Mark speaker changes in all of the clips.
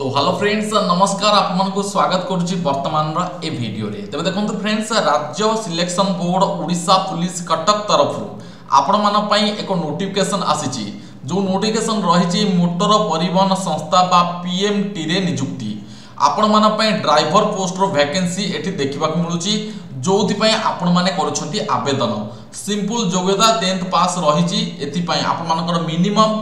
Speaker 1: তো hello friends নমস্কার আপনার স্বাগত করছি বর্তমানর এ ভিডিওরে তবে দেখুন ফ্রেন্ডস রাজ্য selection board Odisha police Cuttack তরফ আপনার এক নোটিফিকেসন আসিছি যে নোটিফিকেসন রয়েছে মোটর পরিবহন সংস্থা বা পিএমটি রে নিযুক্তি আপনার ড্রাইভর পোস্টর ভ্যাকেন্সি এটি দেখা মিলুচি ଯେଉଁଥିପାଇଁ ଆପଣମାନେ କରୁଛନ୍ତି ଆବେଦନ ସିମ୍ପୁଲ ଯୋଗ୍ୟତା ଟେନ୍ଥ ପାସ୍ ରହିଛି ଏଥିପାଇଁ ଆପଣମାନଙ୍କର ମିନିମମ୍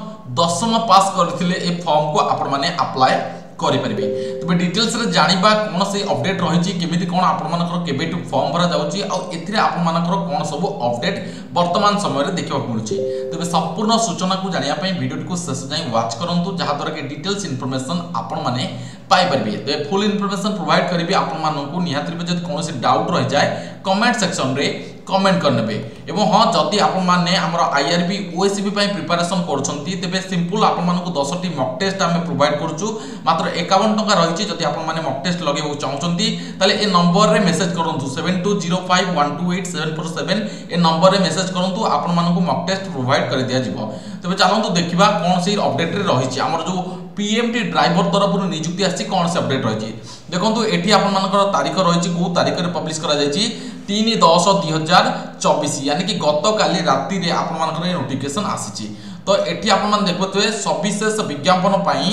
Speaker 1: ଦଶମ ପାସ୍ କରିଥିଲେ ଏ ଫର୍ମକୁ ଆପଣମାନେ ଆପ୍ଲାଏ କରିପାରିବେ ତେବେ ଡିଟେଲ୍ସରେ ଜାଣିବା କ'ଣ ସେ ଅପଡେଟ୍ ରହିଛି କେମିତି କ'ଣ ଆପଣମାନଙ୍କର କେବେଠୁ ଫର୍ମ ଭରାଯାଉଛି ଆଉ ଏଥିରେ ଆପଣମାନଙ୍କର କ'ଣ ସବୁ ଅପଡେଟ୍ ବର୍ତ୍ତମାନ ସମୟରେ ଦେଖିବାକୁ ମିଳୁଛି ତେବେ ସମ୍ପୂର୍ଣ୍ଣ ସୂଚନାକୁ ଜାଣିବା ପାଇଁ ଭିଡ଼ିଓଟିକୁ ଶେଷ ଯାଏଁ ୱାଚ୍ କରନ୍ତୁ ଯାହାଦ୍ୱାରା କି ଡିଟେଲ୍ସ ଇନଫର୍ମେସନ୍ ଆପଣମାନେ ପାଇପାରିବେ ତେବେ ଫୁଲ୍ ଇନଫର୍ମେସନ୍ ପ୍ରୋଭାଇଡ଼ କରିବି ଆପଣମାନଙ୍କୁ ନିହାତି ରୂପେ ଯଦି କୌଣସି ଡାଉଟ୍ ରହିଯାଏ କମେଣ୍ଟ ସେକ୍ସନରେ কমেন্ট করে এবং হ্যাঁ যদি আপনার আমার আইআরবি ওএসবি প্রিপারেসন করছেন তেমনি সিম্পল আপনার দশটি মক টেস্ট আমি প্রোভাইড করছু মাত্র একাবন টাকা রয়েছে যদি আপনার মক টেস্ট লগাইব চাহুন তাহলে এ নম্বরের message করতু seven two zero five one two eight seven four seven এ নম্বরের মেসেজ করতু আপনার মক টেস্ট প্রোভাইড করে দিয়া তবে চলতু দেখা কোণ সেই অপডেট্রে রয়েছে আমার যে পিএমটি ড্রাইভর তরফর নিযুক্তি আসছে কোণ সে অপডেট রয়েছে দেখুন এটি আপনার তারিখ রয়েছে কেউ তারিখে পব্লিশ করা যাই ତିନି ଦଶ ଦୁଇ ହଜାର ଚବିଶ ୟାନିକି ଗତକାଲି ରାତିରେ ଆପଣମାନଙ୍କର ଏ ନୋଟିଫିକେସନ୍ ଆସିଛି ତ ଏଠି ଆପଣମାନେ ଦେଖୁଥିବେ ସବିଶେଷ ବିଜ୍ଞାପନ ପାଇଁ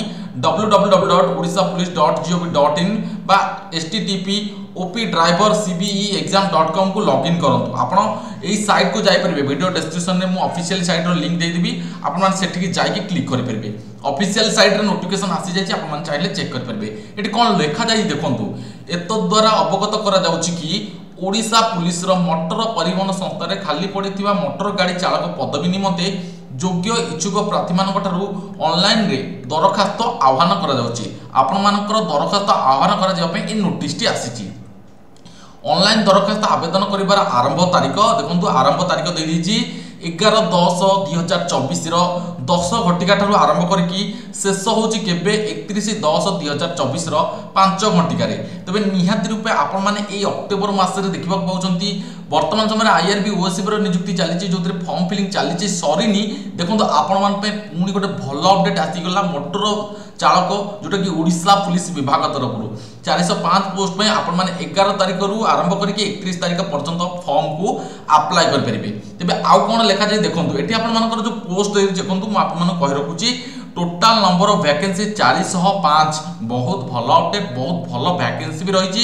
Speaker 1: W W W dot Odisha police dot G O V dot in ବା S T T P O P driver C B E exam dot କମ୍କୁ login କରନ୍ତୁ ଆପଣ ଏଇ ସାଇଟ୍କୁ ଯାଇପାରିବେ ଭିଡ଼ିଓ ଡେସ୍କ୍ରିପସନ୍ରେ ମୁଁ ଅଫିସିଆଲି ସାଇଟ୍ର ଲିଙ୍କ୍ ଦେଇଦେବି ଆପଣମାନେ ସେଠିକି ଯାଇକି କ୍ଲିକ୍ କରିପାରିବେ ଅଫିସିଆଲ ସାଇଟ୍ରେ ନୋଟିଫିକେସନ୍ ଆସିଯାଇଛି ଆପଣମାନେ ଚାହିଁଲେ ଚେକ୍ କରିପାରିବେ ଏଠି କ'ଣ ଲେଖାଯାଇଛି ଦେଖନ୍ତୁ ଏତଦ୍ୱାରା ଅବଗତ କରାଯାଉଛି କି ଓଡ଼ିଶା ପୁଲିସର ମଟର ପରିବହନ ସଂସ୍ଥାରେ ଖାଲି ପଡ଼ିଥିବା ମଟର ଗାଡ଼ି ଚାଳକ ପଦବୀ ନିମନ୍ତେ ଯୋଗ୍ୟ ଇଚ୍ଛୁକ ପ୍ରାର୍ଥୀମାନଙ୍କଠାରୁ ଅନ୍ଲାଇନ୍ରେ ଦରଖାସ୍ତ ଆହ୍ୱାନ କରାଯାଉଛି ଆପଣମାନଙ୍କର ଦରଖାସ୍ତ ଆହ୍ୱାନ କରାଯିବା ପାଇଁ ଏ ନୋଟିସ୍ଟି ଆସିଛି ଅନ୍ଲାଇନ୍ ଦରଖାସ୍ତ ଆବେଦନ କରିବାର ଆରମ୍ଭ ତାରିଖ ଦେଖନ୍ତୁ ଆରମ୍ଭ ତାରିଖ ଦେଇଦେଇଛି ଏଗାର ଦଶ ଦୁଇ ହଜାର ଚବିଶର ଦଶ ଘଟିକା ଠାରୁ ଆରମ୍ଭ କରିକି ଶେଷ ହେଉଛି କେବେ ଏକତିରିଶ ଦଶ ଦୁଇ ହଜାର ଚବିଶର ପାଞ୍ଚ ଘଟିକାରେ ତେବେ ନିହାତି ରୂପେ ଆପଣମାନେ ଏଇ ଅକ୍ଟୋବର ମାସରେ ଦେଖିବାକୁ ପାଉଛନ୍ତି ବର୍ତ୍ତମାନ ସମୟରେ ଆଇଆର୍ବି ଓଏସ୍ସିର ନିଯୁକ୍ତି ଚାଲିଛି ଯେଉଁଥିରେ ଫର୍ମ ଫିଲିଂ ଚାଲିଛି ସରିନି ଦେଖନ୍ତୁ ଆପଣମାନଙ୍କ ପାଇଁ ପୁଣି ଗୋଟେ ଭଲ ଅପଡେଟ୍ ଆସିଗଲା ମୋଟର ଚାଳକ ଯେଉଁଟାକି ଓଡ଼ିଶା ପୁଲିସ ବିଭାଗ ତରଫରୁ ଚାରିଶହ ପାଞ୍ଚ ପୋଷ୍ଟ ପାଇଁ ଆପଣମାନେ ଏଗାର ତାରିଖରୁ ଆରମ୍ଭ କରିକି ଏକତିରିଶ ତାରିଖ ପର୍ଯ୍ୟନ୍ତ ଫର୍ମକୁ ଆପ୍ଲାଏ କରିପାରିବେ ତେବେ ଆଉ କ'ଣ ଲେଖାଯାଏ ଦେଖନ୍ତୁ ଏଠି ଆପଣମାନଙ୍କର ଯେଉଁ ପୋଷ୍ଟ ଦେଖନ୍ତୁ ମୁଁ ଆପଣମାନଙ୍କୁ କହି ରଖୁଛି ଟୋଟାଲ ନମ୍ବର ଅଫ୍ ଭ୍ୟାକେନ୍ସି ଚାରିଶହ ପାଞ୍ଚ ବହୁତ ଭଲ ଅପଡେଟ୍ ବହୁତ ଭଲ ଭ୍ୟାକେନ୍ସି ବି ରହିଛି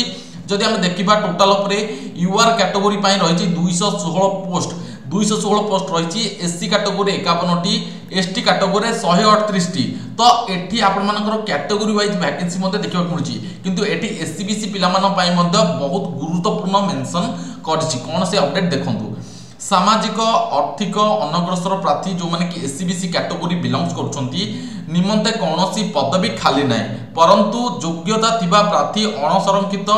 Speaker 1: ଯଦି ଆମେ ଦେଖିବା ଟୋଟାଲ ଉପରେ ୟୁଆର୍ କ୍ୟାଟେଗୋରୀ ପାଇଁ ରହିଛି ଦୁଇଶହ ଷୋହଳ ପୋଷ୍ଟ দুইশো ষোহল পোস্ট রয়েছে এসসি ক্যাটেগোরি একাবনটি এসটি ক্যাটেগোরি শহে অড়তিশটি তো এটি আপনার ক্যাটেগোরি ওয়াইজ ভ্যাকেন্সি মধ্যে দেখা মিলুচি কিন্তু এটি এসসি বিসি পিলাপাই বহুত গুরুত্বপূর্ণ মেনশন করছি কোণ সে অপডেট দেখুন সামাজিক অর্থিক অনগ্রসর প্রার্থী যে এসসি বিসি ক্যাটেগোরি বিলংস করছেন নিমন্তে কৌশি পদবী খালি নাই পরন্তু যোগ্যতা থাকা প্রার্থী অণসংরক্ষিত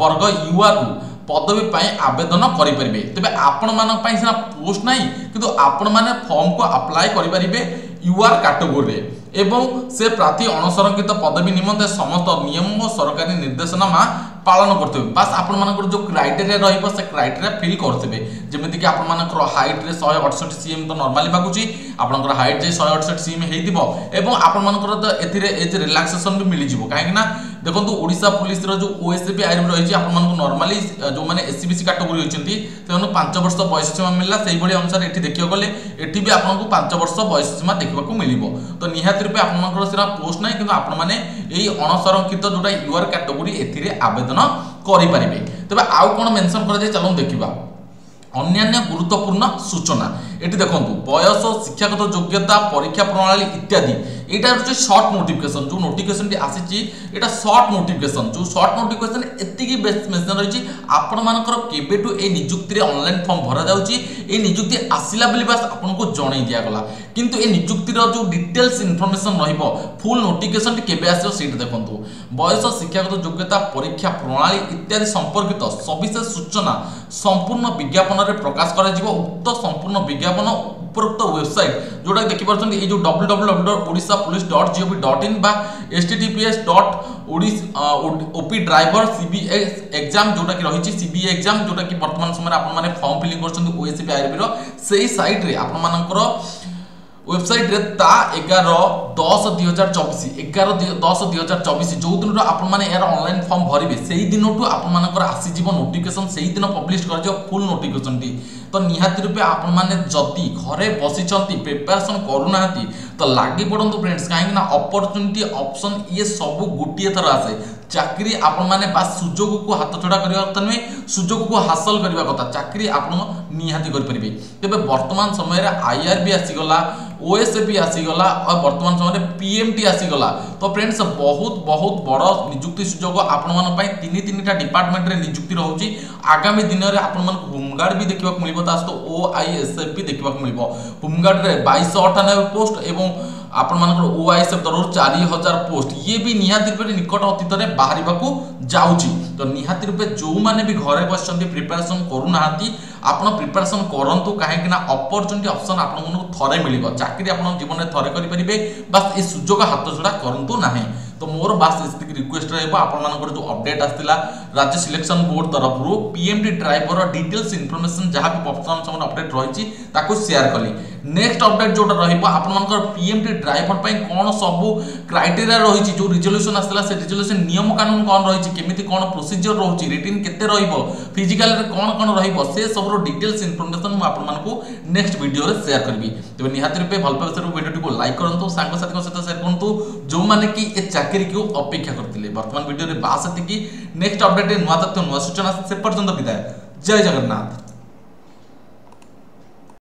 Speaker 1: বর্গ ইউআরু ପଦବୀ ପାଇଁ ଆବେଦନ କରିପାରିବେ ତେବେ ଆପଣମାନଙ୍କ ପାଇଁ ସିନା ପୋଷ୍ଟ ନାହିଁ କିନ୍ତୁ ଆପଣମାନେ ଫର୍ମକୁ ଆପ୍ଲାଏ କରିପାରିବେ ୟୁଆର୍ କାଟେଗୋରୀରେ এবং সে প্রার্থী অনসরঙ্কিত পদবী নিমন্তে সমস্ত নিয়ম ও সরকারি নির্দেশনামা ପାଳନ କରୁଥିବେ ବାସ୍ ଆପଣମାନଙ୍କର ଯେଉଁ କ୍ରାଇଟେରିଆ ରହିବ ସେ କ୍ରାଇଟେରିଆ ଫିଲ୍ କରୁଥିବେ ଯେମିତିକି ଆପଣମାନଙ୍କର ହାଇଟ୍ରେ ଶହେ ଅଠଷଠି ସିଏମ୍ ତ ନର୍ମାଲି ମାଗୁଛି ଆପଣଙ୍କର ହାଇଟ୍ ଯାଇ ଶହେ ଅଠଷଠି ସିଏମ୍ ହେଇଥିବ ଏବଂ ଆପଣମାନଙ୍କର ତ ଏଥିରେ ଏଜ୍ ରିଲାକ୍ସେସନ୍ ବି ମିଳିଯିବ କାହିଁକି ନା ଦେଖନ୍ତୁ ଓଡ଼ିଶା ପୋଲିସର ଯେଉଁ ଓଏସ୍ସିପି ଆଇନ ରହିଛି ଆପଣମାନଙ୍କୁ ନର୍ମାଲି ଯେଉଁମାନେ ଏସ୍ସିବିସି କାଟେଗୋରୀ ହୋଇଛନ୍ତି ସେମାନଙ୍କୁ ପାଞ୍ଚ ବର୍ଷ ବୟସ ସୀମା ମିଳିଲା ସେଇଭଳି ଅନୁସାରେ ଏଠି ଦେଖିବାକୁ ଗଲେ ଏଠି ବି ଆପଣଙ୍କୁ ପାଞ୍ଚ ବର୍ଷ ବୟସ ସୀମା ଦେଖିବାକୁ ମିଳିବ ତ ନିହାତି ରୂପେ ଆପଣମାନଙ୍କର ସେଟା ପୋଷ୍ଟ ନାହିଁ କିନ୍ତୁ ଆପଣମାନେ ଏଇ ଅଣସଂରକ୍ଷିତ ଯେଉଁଟା ୟୁଆର୍ କାଟେଗୋରୀ ଏଥିରେ ଆବେଦନ ଆବେଦନ କରିପାରିବେ ତେବେ ଆଉ କ'ଣ ମେନସନ୍ କରାଯାଏ ଚାଲନ୍ତୁ ଦେଖିବା ଅନ୍ୟାନ୍ୟ ଗୁରୁତ୍ୱପୂର୍ଣ୍ଣ ସୂଚନା এটি দেখুন বয়স শিক্ষাগত যোগ্যতা পরীক্ষা প্রণালী ইত্যাদি এটা হচ্ছে সর্ট নোটিফিকেসন যে নোটিফিকেসনটি আসিছি এটা সর্ট নোটিফিকেসন যে সর্ট নোটিফিকেসন এতিকি মেসেজ রয়েছে আপনার কেবেঠু এই নিযুক্তি অনলাইন ফর্ম ভরা যাচ্ছে এই নিযুক্তি আসিলা বলে বাস আপনার জনাই দিগলা কিন্তু এই নিযুক্তির যে ডিটেলস ইনফরমেসন রহব ফুল নোটিফিকেসনটি কেবে আসবে সেইটা দেখুন বয়স শিক্ষাগত যোগ্যতা পরীক্ষা প্রণালী ইত্যাদি সম্পর্কিত সবিশেষ সূচনা সম্পূর্ণ বিজ্ঞাপনের প্রকাশ করা উক্ত সম্পূর্ণ বিজ্ঞাপন ଆପଣ ଉପରୋକ୍ତ ୱେବସାଇଟ୍ ଯେଉଁଟାକି ଦେଖିପାରୁଛନ୍ତି ଏଇ ଯେଉଁ W W W dot Odisha police dot GOV dot in ବା H T P S dot OP driver CBS exam ଯେଉଁଟାକି ରହିଛି ସିବିଏ ଏକ୍ଜାମ୍ ଯେଉଁଟାକି ବର୍ତ୍ତମାନ ସମୟରେ ଆପଣମାନେ ଫର୍ମ ଫିଲିଂ କରୁଛନ୍ତି ଓଏସ୍ସିବି ଆଇଆର୍ବିର ସେଇ ସାଇଟ୍ରେ ଆପଣମାନଙ୍କର ୱେବସାଇଟ୍ରେ ତା ଏଗାର দশ দুই হাজার চবিশ এগার দশ দুই হাজার চবিশ যেদিন আপনার এর অনলাইন ফর্ম ভরবে সেই দিনঠু আপনার আসিযোগ নোটিফিকেসন সেই দিন পব্লিশ করা ফুল নোটিফিকেসনটি তো নিহতি রূপে আপনার যদি ঘরে বসিছেন প্রিপারেসন করু না তো লাগি পড়ু ফ্রেন্ডস কিন্তু না অপরচুনিটি অপসন ইয়ে সবু গোটিয়ে থর আসে চাকরি আপনার বা সুযোগকু হাতছড়া করার কথা নুহে সুযোগকু হাসল করা কথা চাকরি আপনার নিহতি করে তবে বর্তমান সময়ের আইআরবি আসিগলা ওএসএবি আসিগলা বর্তমান जो पीएमटी आसीगला तो फ्रेंड्स बहुत बहुत बड़ निजुक्ति सुजोग आपण तीन तीन टा डिपार्टमेंट में निजुक्ति रोचे आगामी दिन में आपण मैं होमगार्ड भी देखा मिले ओ आई एस एफ भी देखा मिले होमगार्ड में बैश अठानबे पोस्ट और ଆପଣମାନଙ୍କର ଓ ଆଇ ଏସ୍ ଏଫ୍ ତରଫରୁ ଚାରି ହଜାର ପୋଷ୍ଟ ଇଏ ବି ନିହାତି ରୂପେ ନିକଟ ଅତୀତରେ ବାହାରିବାକୁ ଯାଉଛି ତ ନିହାତି ରୂପେ ଯେଉଁମାନେ ବି ଘରେ ବସିଛନ୍ତି ପ୍ରିପାରେସନ୍ କରୁନାହାନ୍ତି ଆପଣ ପ୍ରିପାରେସନ୍ କରନ୍ତୁ କାହିଁକିନା ଅପରଚ୍ୟୁନିଟି ଅପସନ୍ ଆପଣମାନଙ୍କୁ ଥରେ ମିଳିବ ଚାକିରି ଆପଣ ଜୀବନରେ ଥରେ କରିପାରିବେ ବାସ୍ ଏ ସୁଯୋଗ ହାତ ଛଡ଼ା କରନ୍ତୁ ନାହିଁ तो मोर बास ये रिक्वेस्ट रोपर जो अपडेट आसला राज्य सिलेक्शन बोर्ड तरफ PM PMD driver details information जहाँ भी बर्तमान समय अपडेट रही सेयार कली नेक्स्ट अपडेट जोटा रहा पीएमडी ड्राइवर पर कौन सब क्राइटेरिया रही जो रिजोल्यूशन आसला से रिजोल्यूशन नियम कानून कौन रही केमी कौन प्रोसीजर रोचे रिटिन के फिजिकाल कौन कौन रसबूर डिटेल्स इनफर्मेशन मुझे नेक्स्ट भिडियो सेयार करी तेज निहाती रूप भल पाइब भिडियो को लाइक करूँ सांगसाथी सहित କୁହନ୍ତୁ ଯେଉଁମାନେ କି ଏ ଚାକିରିକୁ ଅପେକ୍ଷା କରିଥିଲେ ବର୍ତ୍ତମାନ ଭିଡ଼ିଓରେ ବାସ୍ ସେତିକି ନେକ୍ସଟ ଅପଡେଟ୍ରେ ନୂଆ ତଥ୍ୟ ନୂଆ ସୂଚନା ସେ ପର୍ଯ୍ୟନ୍ତ ବିଦାୟ ଜୟ ଜଗନ୍ନାଥ